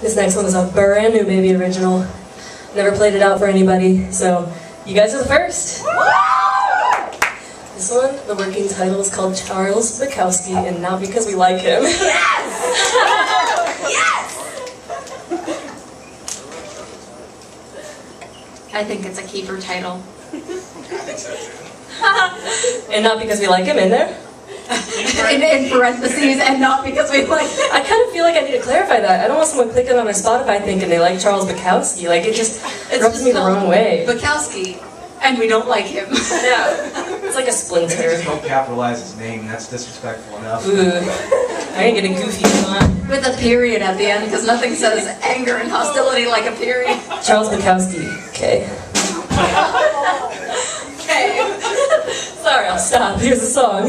This next one is a brand new baby original. Never played it out for anybody, so you guys are the first. This one, the working title is called Charles Bukowski, and not because we like him. Yes! yes! I think it's a keeper title. and not because we like him in there. In, in parentheses, and not because we like I kind of feel like I need to clarify that. I don't want someone clicking on our Spotify thinking they like Charles Bukowski. Like, it just It's rubs just me the wrong way. Bukowski, and we don't like him. no. It's like a If you splinter. just don't capitalize his name, that's disrespectful enough. Ooh. I ain't getting goofy on. With a period at the end, because nothing says anger and hostility like a period. Charles Bukowski. Okay. Okay. Sorry, I'll stop. Here's the song.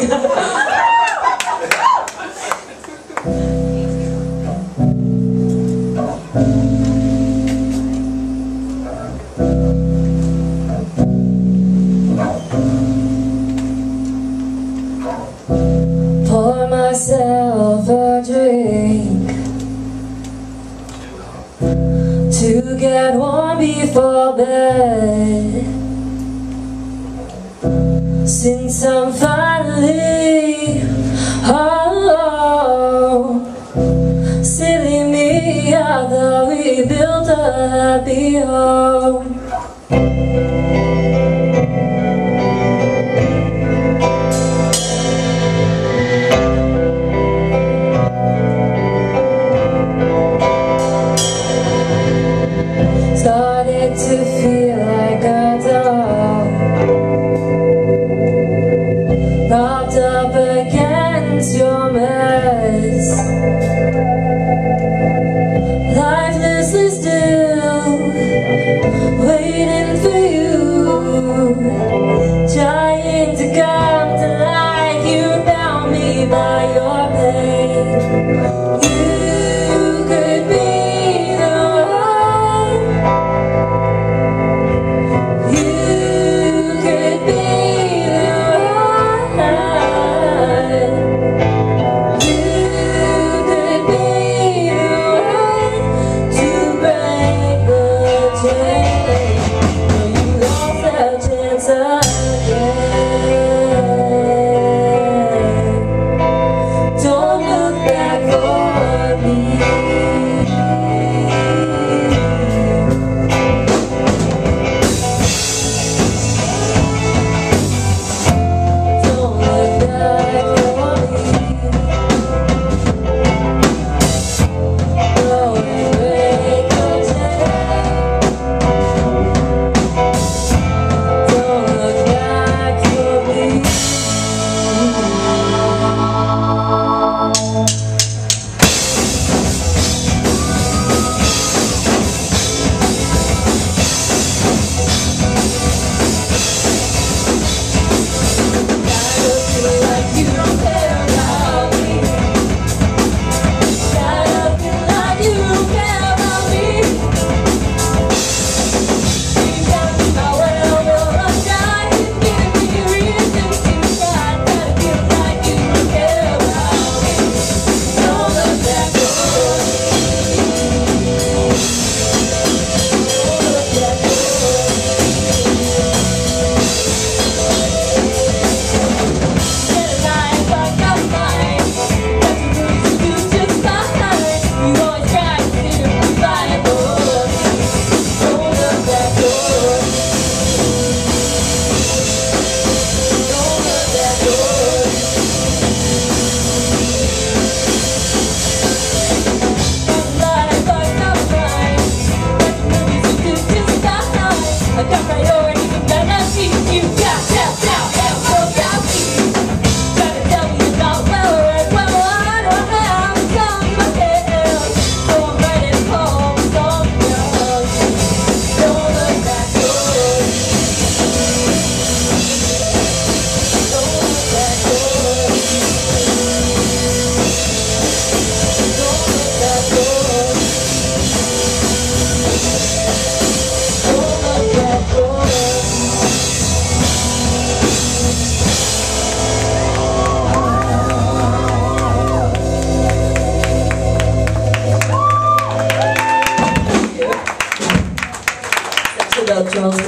Pour myself a drink to get warm before bed. Since I'm finally alone, silly me, I thought we built a happy home. Propped Yeah.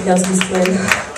aqui as minhas